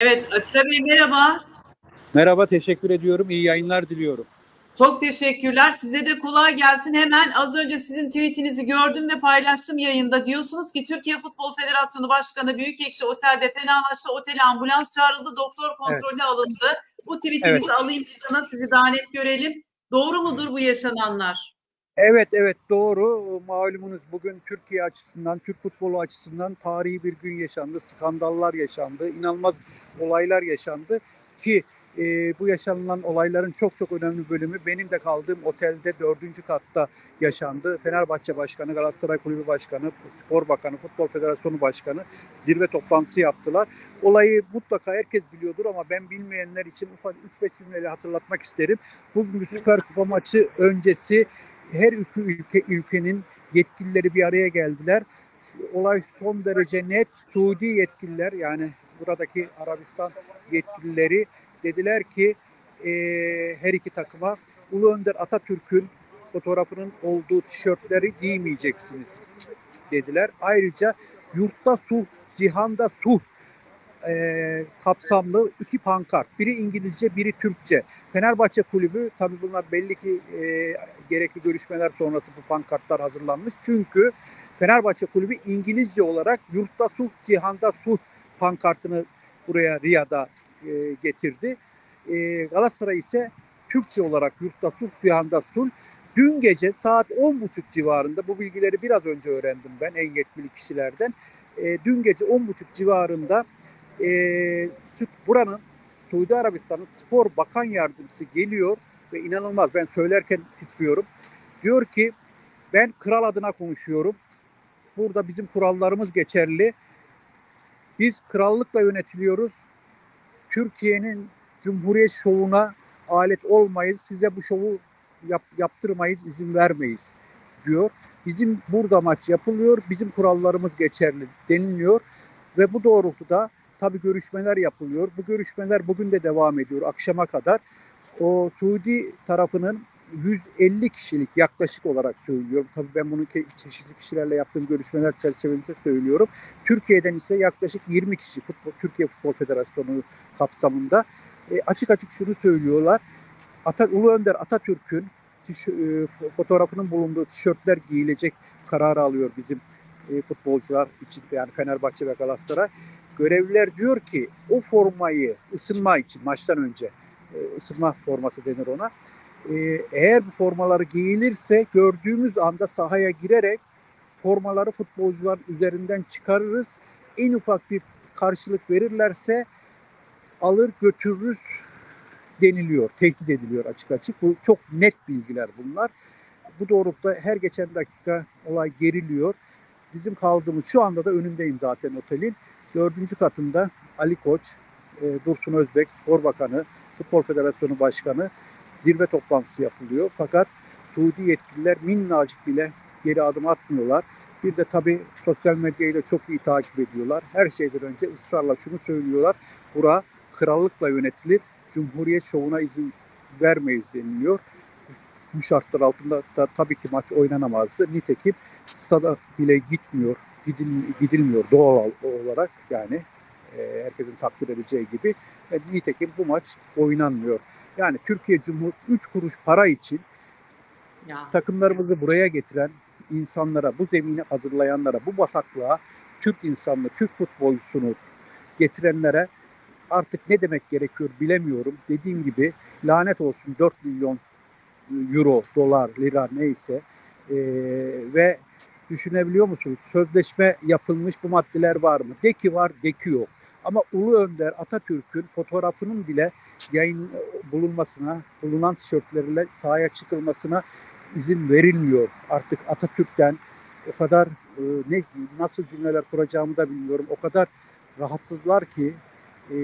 Evet Atilla Bey merhaba. Merhaba, teşekkür ediyorum. İyi yayınlar diliyorum. Çok teşekkürler. Size de kolay gelsin. Hemen az önce sizin tweetinizi gördüm ve paylaştım yayında. Diyorsunuz ki Türkiye Futbol Federasyonu Başkanı Büyükekşi Otel'de fenalaştı. Otele ambulans çağrıldı. Doktor kontrolü alındı. Bu tweetinizi Evet. alayım sana sizi daha net görelim. Doğru mudur bu yaşananlar? Evet, evet doğru. Malumunuz bugün Türkiye açısından, Türk futbolu açısından tarihi bir gün yaşandı. Skandallar yaşandı. inanılmaz olaylar yaşandı. Ki e, bu yaşanılan olayların çok çok önemli bölümü benim de kaldığım otelde dördüncü katta yaşandı. Fenerbahçe Başkanı, Galatasaray Kulübü Başkanı, Spor Bakanı, Futbol Federasyonu Başkanı zirve toplantısı yaptılar. Olayı mutlaka herkes biliyordur ama ben bilmeyenler için ufak 3-5 cümleyle hatırlatmak isterim. Bugün Süper Kupa maçı öncesi her ülke, ülke ülkenin yetkilileri bir araya geldiler. Şu olay son derece net. Suudi yetkililer yani buradaki Arabistan yetkilileri dediler ki e, her iki takıma Ulu Önder Atatürk'ün fotoğrafının olduğu tişörtleri giymeyeceksiniz dediler. Ayrıca yurtta sulh, cihanda sulh e, kapsamlı iki pankart. Biri İngilizce, biri Türkçe. Fenerbahçe Kulübü tabii bunlar belli ki e, gerekli görüşmeler sonrası bu pankartlar hazırlanmış. Çünkü Fenerbahçe Kulübü İngilizce olarak yurtta sulh, cihanda sulh pankartını buraya Riyad'a e, getirdi. E, Galatasaray ise Türkçe olarak yurtta sulh, cihanda sulh. Dün gece saat 10.30 civarında bu bilgileri biraz önce öğrendim ben en yetkili kişilerden. E, dün gece 10.30 civarında e, buranın Suudi Arabistan'ın spor bakan yardımcısı geliyor ve inanılmaz ben söylerken titriyorum. Diyor ki ben kral adına konuşuyorum. Burada bizim kurallarımız geçerli. Biz krallıkla yönetiliyoruz. Türkiye'nin Cumhuriyet şovuna alet olmayız. Size bu şovu yap- yaptırmayız, izin vermeyiz diyor. Bizim burada maç yapılıyor. Bizim kurallarımız geçerli deniliyor ve bu doğrultuda tabii görüşmeler yapılıyor. Bu görüşmeler bugün de devam ediyor akşama kadar. O Suudi tarafının 150 kişilik yaklaşık olarak söylüyorum. Tabii ben bunu çeşitli kişilerle yaptığım görüşmeler çerçevesinde söylüyorum. Türkiye'den ise yaklaşık 20 kişi Futbol, Türkiye Futbol Federasyonu kapsamında e, açık açık şunu söylüyorlar. Ata, Ulu Önder Atatürk'ün e, fotoğrafının bulunduğu tişörtler giyilecek kararı alıyor bizim e, futbolcular için yani Fenerbahçe ve Galatasaray. Görevliler diyor ki o formayı ısınma için maçtan önce e, ısınma forması denir ona. E, eğer bu formaları giyilirse gördüğümüz anda sahaya girerek formaları futbolcuların üzerinden çıkarırız. En ufak bir karşılık verirlerse alır götürürüz deniliyor, tehdit ediliyor açık açık. Bu çok net bilgiler bunlar. Bu doğrultuda her geçen dakika olay geriliyor. Bizim kaldığımız şu anda da önündeyim zaten otelin. Dördüncü katında Ali Koç, e, Dursun Özbek, Spor Bakanı, Futbol Federasyonu Başkanı zirve toplantısı yapılıyor. Fakat Suudi yetkililer minnacık bile geri adım atmıyorlar. Bir de tabii sosyal medyayı da çok iyi takip ediyorlar. Her şeyden önce ısrarla şunu söylüyorlar. Bura krallıkla yönetilir. Cumhuriyet şovuna izin vermeyiz deniliyor. Bu şartlar altında da tabii ki maç oynanamazdı. Nitekim stada bile gitmiyor, gidil, gidilmiyor doğal olarak yani e, herkesin takdir edeceği gibi. E, nitekim bu maç oynanmıyor. Yani Türkiye Cumhur 3 kuruş para için Ya. takımlarımızı buraya getiren insanlara, bu zemini hazırlayanlara, bu bataklığa Türk insanını, Türk futbolcusunu getirenlere artık ne demek gerekiyor bilemiyorum. Dediğim gibi lanet olsun 4 milyon euro, dolar, lira neyse Ee, ve düşünebiliyor musunuz? Sözleşme yapılmış bu maddeler var mı? De ki var, de ki yok. Ama Ulu Önder Atatürk'ün fotoğrafının bile yayın bulunmasına, bulunan tişörtlerle sahaya çıkılmasına izin verilmiyor. Artık Atatürk'ten o kadar e, ne nasıl cümleler kuracağımı da bilmiyorum. O kadar rahatsızlar ki e,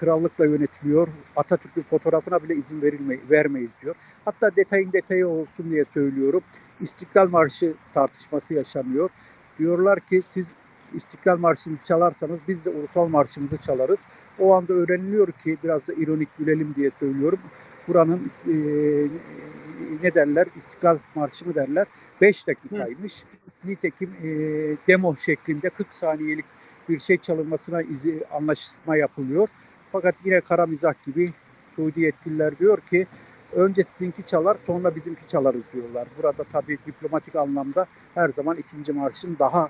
krallıkla yönetiliyor. Atatürk'ün fotoğrafına bile izin verilme, vermeyiz diyor. Hatta detayın detayı olsun diye söylüyorum. İstiklal Marşı tartışması yaşanıyor. Diyorlar ki siz İstiklal Marşı'nı çalarsanız biz de ulusal marşımızı çalarız. O anda öğreniliyor ki biraz da ironik gülelim diye söylüyorum. Buranın e, ne derler? İstiklal Marşı mı derler? 5 dakikaymış. Nitekim e, demo şeklinde 40 saniyelik bir şey çalınmasına izi, anlaşma yapılıyor. Fakat yine kara mizah gibi Suudi yetkililer diyor ki önce sizinki çalar sonra bizimki çalarız diyorlar. Burada tabii diplomatik anlamda her zaman ikinci marşın daha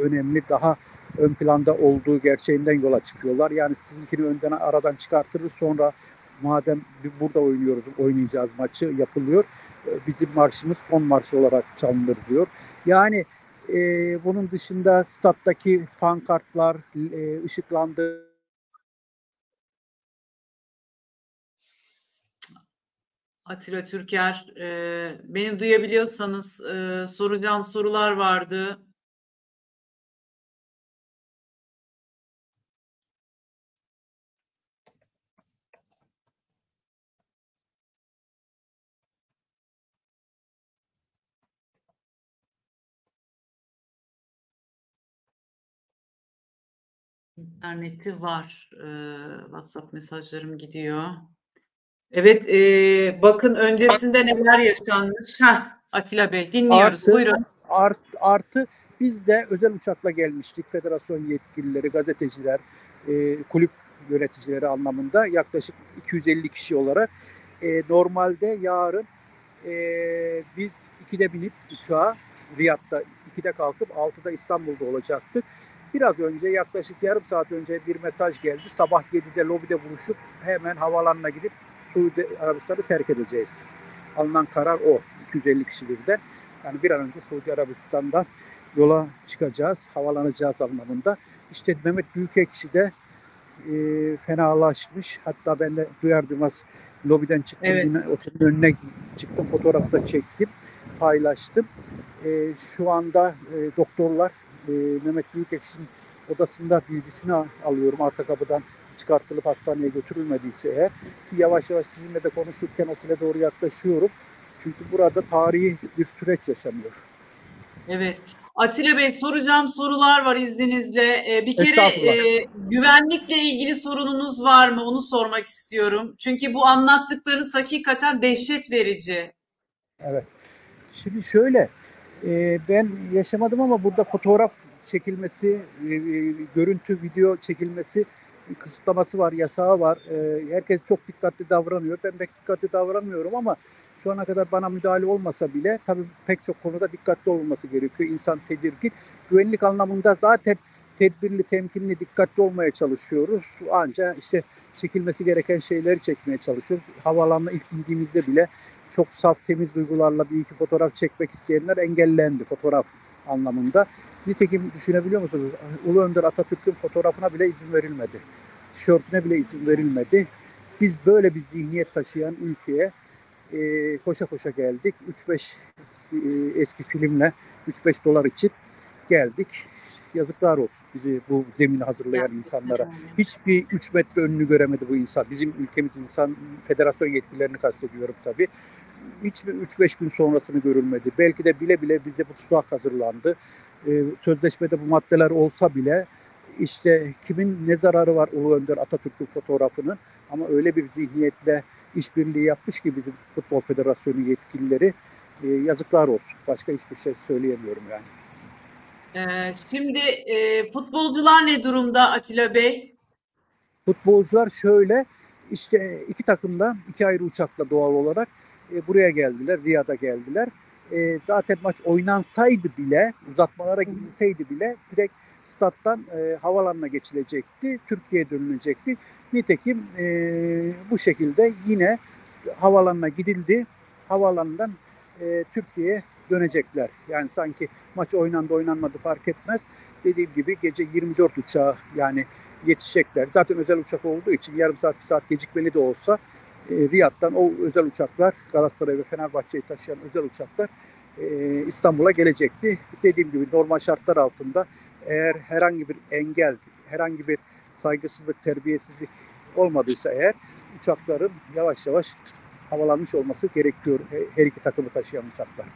önemli, daha ön planda olduğu gerçeğinden yola çıkıyorlar. Yani sizinkini önden aradan çıkartırız sonra madem burada oynuyoruz, oynayacağız maçı yapılıyor. E, bizim marşımız son marş olarak çalınır diyor. Yani e, bunun dışında stat'taki pankartlar, e, ışıklandı Atilla Türker, e, beni duyabiliyorsanız e, soracağım sorular vardı. İnterneti var. Ee, WhatsApp mesajlarım gidiyor. Evet, e, bakın öncesinde neler yaşanmış. Heh, Atilla Bey dinliyoruz. Artı, Buyurun. Art, artı biz de özel uçakla gelmiştik. Federasyon yetkilileri, gazeteciler, e, kulüp yöneticileri anlamında yaklaşık 250 kişi olarak. E, normalde yarın e, biz 2'de binip uçağa Riyad'da 2'de kalkıp 6'da İstanbul'da olacaktık. Biraz önce yaklaşık yarım saat önce bir mesaj geldi. Sabah 7'de lobide buluşup hemen havalanına gidip Suudi Arabistan'ı terk edeceğiz. Alınan karar o. 250 kişi birden. Yani bir an önce Suudi Arabistan'dan yola çıkacağız, havalanacağız anlamında. İşte Mehmet Büyükekşi de e, fenalaşmış. Hatta ben de duyar duymaz lobiden çıktım. Evet. Yine otelin önüne çıktım. Fotoğrafta çektim. Paylaştım. E, şu anda e, doktorlar e, Mehmet Büyükekşi'nin odasında bilgisini alıyorum. Arka kapıdan çıkartılıp hastaneye götürülmediyse eğer ki yavaş yavaş sizinle de konuşurken otele doğru yaklaşıyorum. Çünkü burada tarihi bir süreç yaşanıyor. Evet. Atilla Bey soracağım sorular var izninizle. Ee, bir kere e, güvenlikle ilgili sorununuz var mı? Onu sormak istiyorum. Çünkü bu anlattıklarınız hakikaten dehşet verici. Evet. Şimdi şöyle, e, ben yaşamadım ama burada fotoğraf çekilmesi, e, e görüntü, video çekilmesi kısıtlaması var, yasağı var. E, herkes çok dikkatli davranıyor. Ben pek dikkatli davranmıyorum ama şu ana kadar bana müdahale olmasa bile tabii pek çok konuda dikkatli olması gerekiyor. İnsan tedirgin. Güvenlik anlamında zaten tedbirli, temkinli, dikkatli olmaya çalışıyoruz. Ancak işte çekilmesi gereken şeyleri çekmeye çalışıyoruz. Havaalanına ilk indiğimizde bile çok saf, temiz duygularla bir iki fotoğraf çekmek isteyenler engellendi fotoğraf anlamında. Nitekim düşünebiliyor musunuz? Ulu Önder Atatürk'ün fotoğrafına bile izin verilmedi. Tişörtüne bile izin verilmedi. Biz böyle bir zihniyet taşıyan ülkeye e, koşa koşa geldik. 3-5 e, eski filmle 3-5 dolar için geldik. Yazıklar olsun bizi bu zemini hazırlayan insanlara. Hiçbir 3 metre önünü göremedi bu insan. Bizim ülkemiz insan, federasyon yetkililerini kastediyorum tabii. Hiçbir 3-5 gün sonrasını görülmedi. Belki de bile bile bize bu tutak hazırlandı. Ee, sözleşmede bu maddeler olsa bile işte kimin ne zararı var Ulu Önder Atatürk'ün fotoğrafının ama öyle bir zihniyetle işbirliği yapmış ki bizim Futbol Federasyonu yetkilileri e, yazıklar olsun. Başka hiçbir şey söyleyemiyorum yani. Ee, şimdi e, futbolcular ne durumda Atilla Bey? Futbolcular şöyle işte iki takımda iki ayrı uçakla doğal olarak e, buraya geldiler. Riyad'a geldiler. E, zaten maç oynansaydı bile uzatmalara gidilseydi bile direkt stat'tan e, havalanına geçilecekti. Türkiye'ye dönülecekti. Nitekim e, bu şekilde yine havalanına gidildi. Havalanından e, Türkiye'ye dönecekler. Yani sanki maç oynandı oynanmadı fark etmez. Dediğim gibi gece 24 uçağı yani yetişecekler. Zaten özel uçak olduğu için yarım saat bir saat gecikmeli de olsa e, Riyad'dan o özel uçaklar Galatasaray ve Fenerbahçe'yi taşıyan özel uçaklar e, İstanbul'a gelecekti. Dediğim gibi normal şartlar altında eğer herhangi bir engel, herhangi bir saygısızlık, terbiyesizlik olmadıysa eğer uçakların yavaş yavaş havalanmış olması gerekiyor her iki takımı taşıyan uçaklar.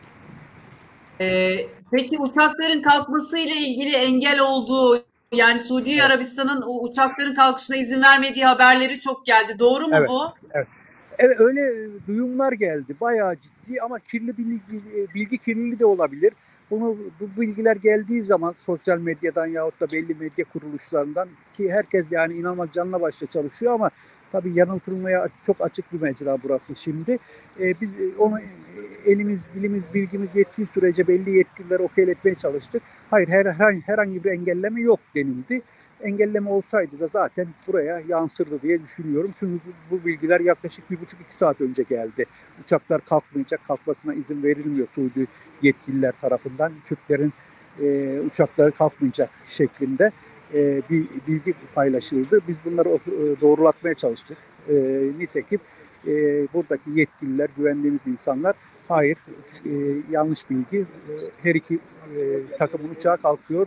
Ee, peki uçakların kalkması ile ilgili engel olduğu yani Suudi evet. Arabistan'ın uçakların kalkışına izin vermediği haberleri çok geldi. Doğru mu evet, bu? Evet. Evet öyle duyumlar geldi. Bayağı ciddi ama kirli bilgi, bilgi kirliliği de olabilir. Bunu bu bilgiler geldiği zaman sosyal medyadan yahut da belli medya kuruluşlarından ki herkes yani inanılmaz canla başla çalışıyor ama tabii yanıltılmaya çok açık bir mecra burası şimdi. E, biz onu elimiz, dilimiz, bilgimiz yettiği sürece belli yetkilileri okeyletmeye çalıştık. Hayır her, herhangi bir engelleme yok denildi. Engelleme olsaydı da zaten buraya yansırdı diye düşünüyorum. Çünkü bu bilgiler yaklaşık bir buçuk iki saat önce geldi. Uçaklar kalkmayacak, kalkmasına izin verilmiyor Suudi yetkililer tarafından. Türklerin e, uçakları kalkmayacak şeklinde e, bir bilgi paylaşıldı. Biz bunları e, doğrulatmaya çalıştık. E, nitekim e, buradaki yetkililer, güvendiğimiz insanlar hayır e, yanlış bilgi e, her iki e, takımın uçağı kalkıyor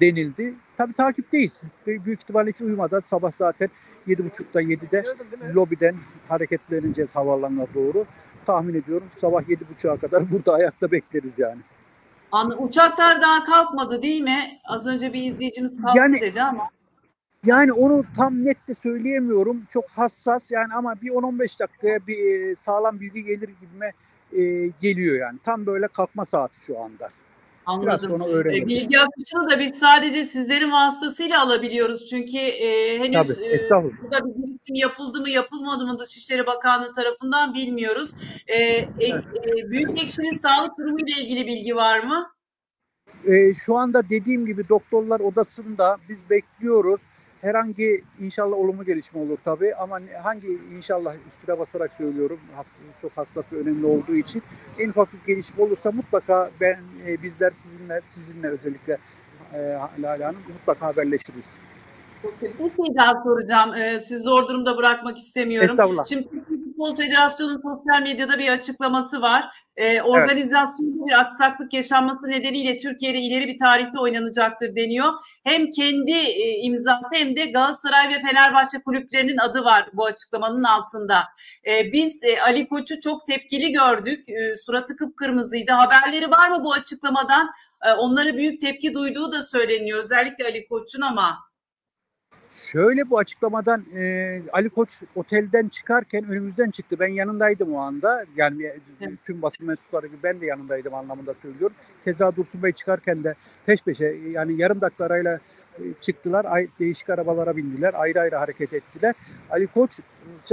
denildi. Tabii takipteyiz. Büyük ihtimalle hiç uyumadan sabah zaten 7.30'da 7'de lobiden hareketleneceğiz havalanına doğru. Tahmin ediyorum sabah 7.30'a kadar burada ayakta bekleriz yani. An uçaklar daha kalkmadı değil mi? Az önce bir izleyicimiz kalktı yani, dedi ama. Yani onu tam net de söyleyemiyorum. Çok hassas yani ama bir 10-15 dakikaya bir e, sağlam bilgi gelir gibime e, geliyor yani. Tam böyle kalkma saati şu anda. Anladım. E, bilgi akışını da biz sadece sizlerin vasıtasıyla alabiliyoruz. Çünkü e, henüz Tabii, e, burada bir girişim yapıldı mı yapılmadı mı Dışişleri Bakanlığı tarafından bilmiyoruz. E, e, evet. e, Büyük Ekşi'nin sağlık durumu ile ilgili bilgi var mı? E, şu anda dediğim gibi doktorlar odasında biz bekliyoruz herhangi inşallah olumlu gelişme olur tabii ama hangi inşallah üstüne basarak söylüyorum çok hassas ve önemli olduğu için en ufak bir gelişme olursa mutlaka ben e, bizler sizinle sizinle özellikle e, Lale Hanım mutlaka haberleşiriz. Bir şey daha soracağım. Ee, sizi zor durumda bırakmak istemiyorum. Estağfurullah. Şimdi Futbol Federasyonu'nun sosyal medyada bir açıklaması var. Ee, organizasyonda evet. bir aksaklık yaşanması nedeniyle Türkiye'de ileri bir tarihte oynanacaktır deniyor. Hem kendi e, imzası hem de Galatasaray ve Fenerbahçe kulüplerinin adı var bu açıklamanın altında. Ee, biz e, Ali Koç'u çok tepkili gördük. E, suratı kıpkırmızıydı. Haberleri var mı bu açıklamadan? E, onlara büyük tepki duyduğu da söyleniyor. Özellikle Ali Koç'un ama. Şöyle bu açıklamadan e, Ali Koç otelden çıkarken önümüzden çıktı. Ben yanındaydım o anda. Yani evet. tüm basın mensupları gibi ben de yanındaydım anlamında söylüyorum. Keza Dursun Bey çıkarken de peş peşe yani yarım dakika arayla e, çıktılar. Değişik arabalara bindiler. Ayrı ayrı hareket ettiler. Ali Koç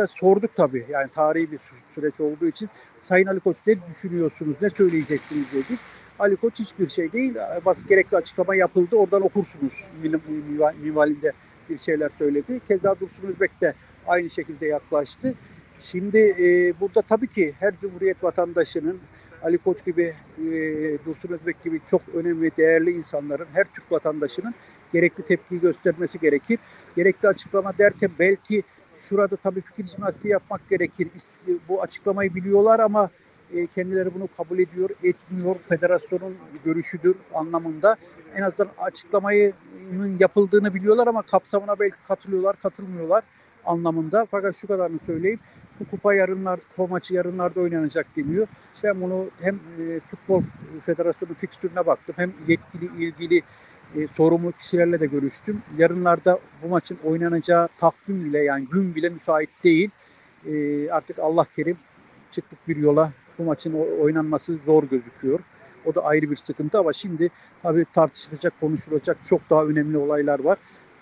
sorduk tabii. Yani tarihi bir süreç olduğu için Sayın Ali Koç ne düşünüyorsunuz, ne söyleyeceksiniz dedik. Ali Koç hiçbir şey değil. Bas gerekli açıklama yapıldı. Oradan okursunuz minvalinde bir şeyler söyledi. Keza Dursun Özbek de aynı şekilde yaklaştı. Şimdi e, burada tabii ki her Cumhuriyet vatandaşının Ali Koç gibi, e, Dursun Özbek gibi çok önemli, değerli insanların, her Türk vatandaşının gerekli tepkiyi göstermesi gerekir. Gerekli açıklama derken belki şurada tabii fikir jimnastiği yapmak gerekir. Bu açıklamayı biliyorlar ama e, kendileri bunu kabul ediyor, etmiyor. Federasyonun görüşüdür anlamında. En azından açıklamayının yapıldığını biliyorlar ama kapsamına belki katılıyorlar, katılmıyorlar anlamında. Fakat şu kadarını söyleyeyim. Bu kupa yarınlar, kupa maçı yarınlarda oynanacak deniyor. Ben bunu hem e, Futbol Federasyonu fikstürüne baktım hem yetkili, ilgili e, sorumlu kişilerle de görüştüm. Yarınlarda bu maçın oynanacağı takvim bile yani gün bile müsait değil. E, artık Allah kerim çıktık bir yola bu maçın oynanması zor gözüküyor. O da ayrı bir sıkıntı ama şimdi tabii tartışılacak, konuşulacak çok daha önemli olaylar var.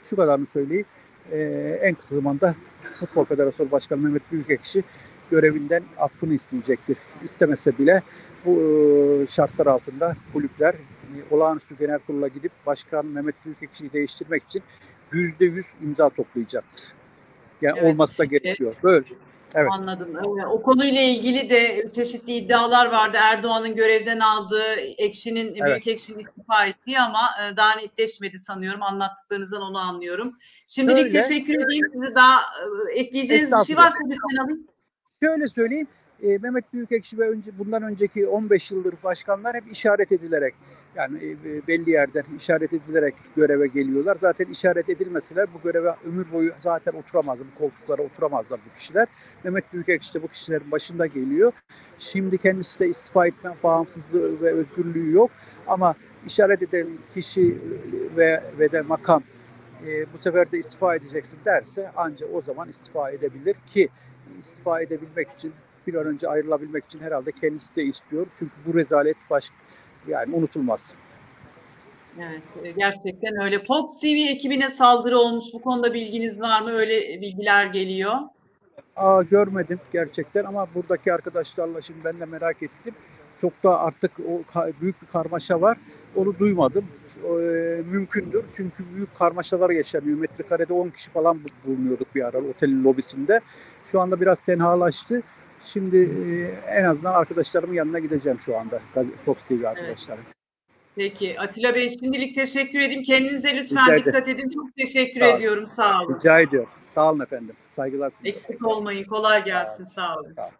Şu kadarını söyleyeyim. Ee, en kısa zamanda Futbol Federasyonu Başkanı Mehmet Büyükekşi görevinden affını isteyecektir. İstemese bile bu e, şartlar altında kulüpler e, olağanüstü genel kurula gidip Başkan Mehmet Büyükekşi'yi değiştirmek için yüzde yüz imza toplayacaktır. Yani evet. olması da gerekiyor. Böyle. Evet. Anladım. O konuyla ilgili de çeşitli iddialar vardı. Erdoğan'ın görevden aldığı Ekşi'nin, evet. Büyük Ekşi'nin istifa ettiği ama e, daha netleşmedi sanıyorum. Anlattıklarınızdan onu anlıyorum. Şimdilik Öyle. teşekkür edeyim. Size daha e, ekleyeceğiniz bir şey varsa lütfen alın. Şöyle söyleyeyim e, Mehmet Büyükekşi ve önce, bundan önceki 15 yıldır başkanlar hep işaret edilerek yani e, belli yerden işaret edilerek göreve geliyorlar. Zaten işaret edilmeseler bu göreve ömür boyu zaten oturamaz, bu koltuklara oturamazlar bu kişiler. Mehmet Büyükekşi de bu kişilerin başında geliyor. Şimdi kendisi de istifa etme bağımsızlığı ve özgürlüğü yok. Ama işaret eden kişi ve, ve de makam e, bu sefer de istifa edeceksin derse ancak o zaman istifa edebilir ki istifa edebilmek için bir an önce ayrılabilmek için herhalde kendisi de istiyor. Çünkü bu rezalet baş, yani unutulmaz. Evet e, gerçekten öyle. Fox TV ekibine saldırı olmuş. Bu konuda bilginiz var mı? Öyle bilgiler geliyor. Aa, görmedim gerçekten ama buradaki arkadaşlarla şimdi ben de merak ettim. Çok da artık o büyük bir karmaşa var. Onu duymadım. E, mümkündür. Çünkü büyük karmaşalar yaşanıyor. Metrekarede 10 kişi falan bulunuyorduk bir ara otelin lobisinde. Şu anda biraz tenhalaştı. Şimdi e, en azından arkadaşlarımın yanına gideceğim şu anda. Fox TV arkadaşlarım. Evet. Peki Atilla Bey şimdilik teşekkür edeyim. Kendinize lütfen Rica dikkat edin. Çok teşekkür Sağ ediyorum. Sağ olun. Rica ediyorum. Sağ olun efendim. Saygılar sunuyorum. Eksik olmayın. Kolay gelsin. Sağ olun. Sağ olun.